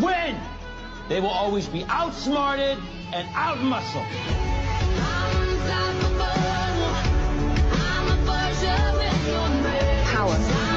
win. They will always be outsmarted and outmuscled. Power.